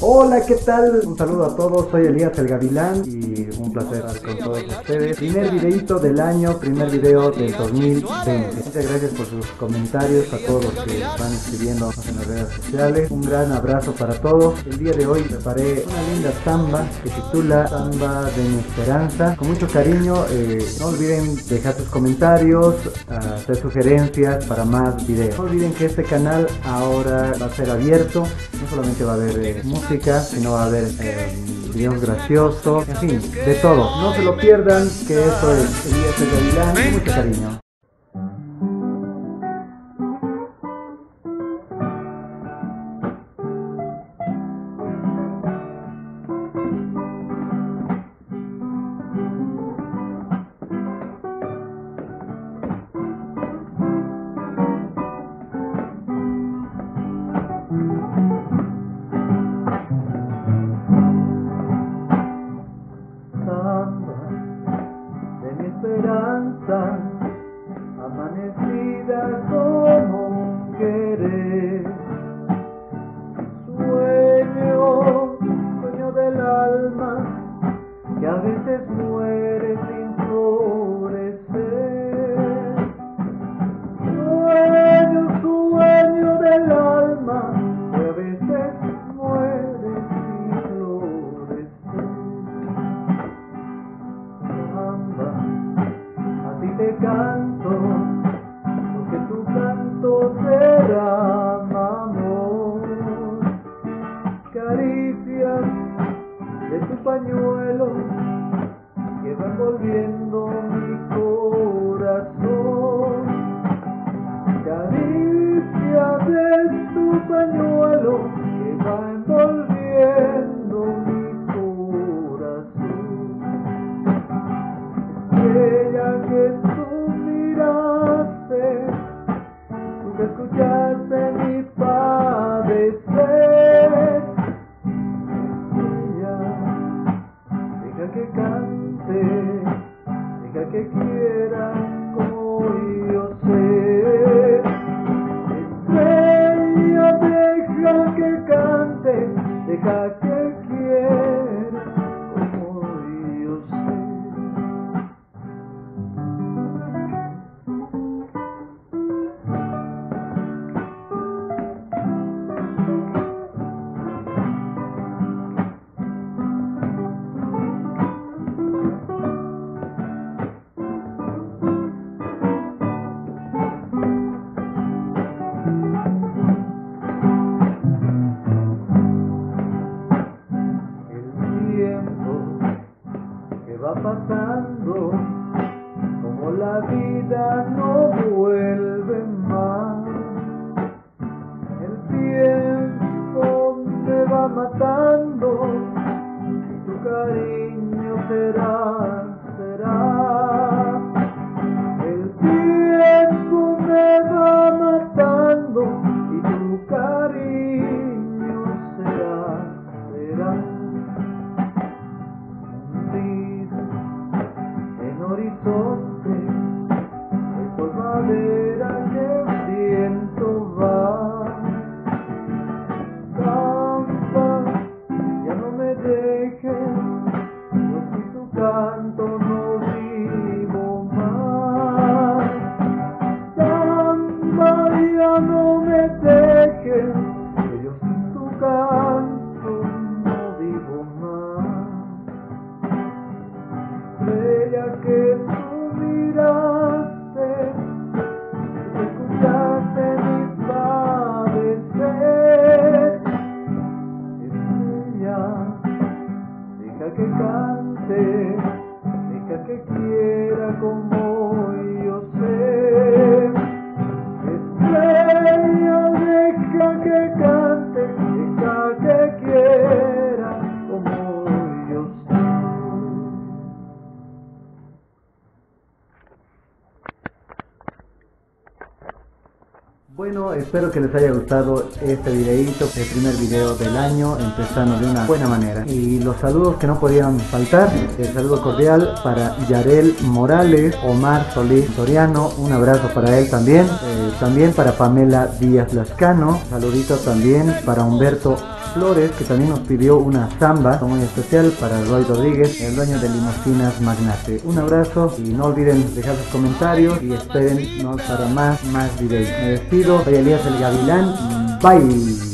Hola, ¿qué tal? Un saludo a todos, soy Elías el Gavilán y un placer estar con todos ustedes. Primer videito del año, primer video del 2020. Muchas gracias por sus comentarios, a todos los que van escribiendo en las redes sociales. Un gran abrazo para todos. El día de hoy preparé una linda samba que titula Samba de mi esperanza. Con mucho cariño, eh, no olviden dejar sus comentarios, hacer sugerencias para más videos. No olviden que este canal ahora va a ser abierto, no solamente va a haber eh, música, sino va a haber eh, videos graciosos, en fin, de todo. No se lo pierdan, que esto es Elías de Gavilán, mucho cariño. Esperanza, amanecida como un querer. Sueño, sueño del alma, que a veces muere sin te canto, porque tu canto será amor. Caricias de tu pañuelo que van volviendo deja que quiera cariño que quiera como Bueno, espero que les haya gustado este videito, el primer video del año, empezando de una buena manera. Y los saludos que no podían faltar, el saludo cordial para Yarel Morales, Omar Solís Soriano, un abrazo para él también, eh, también para Pamela Díaz Lascano, saludito también para Humberto Flores, que también nos pidió una samba muy especial para Roy Rodríguez, el dueño de Limosinas Magnate. Un abrazo y no olviden dejar sus comentarios y espérennos para más, más videos. Me despido, soy Elías el Gavilán, bye.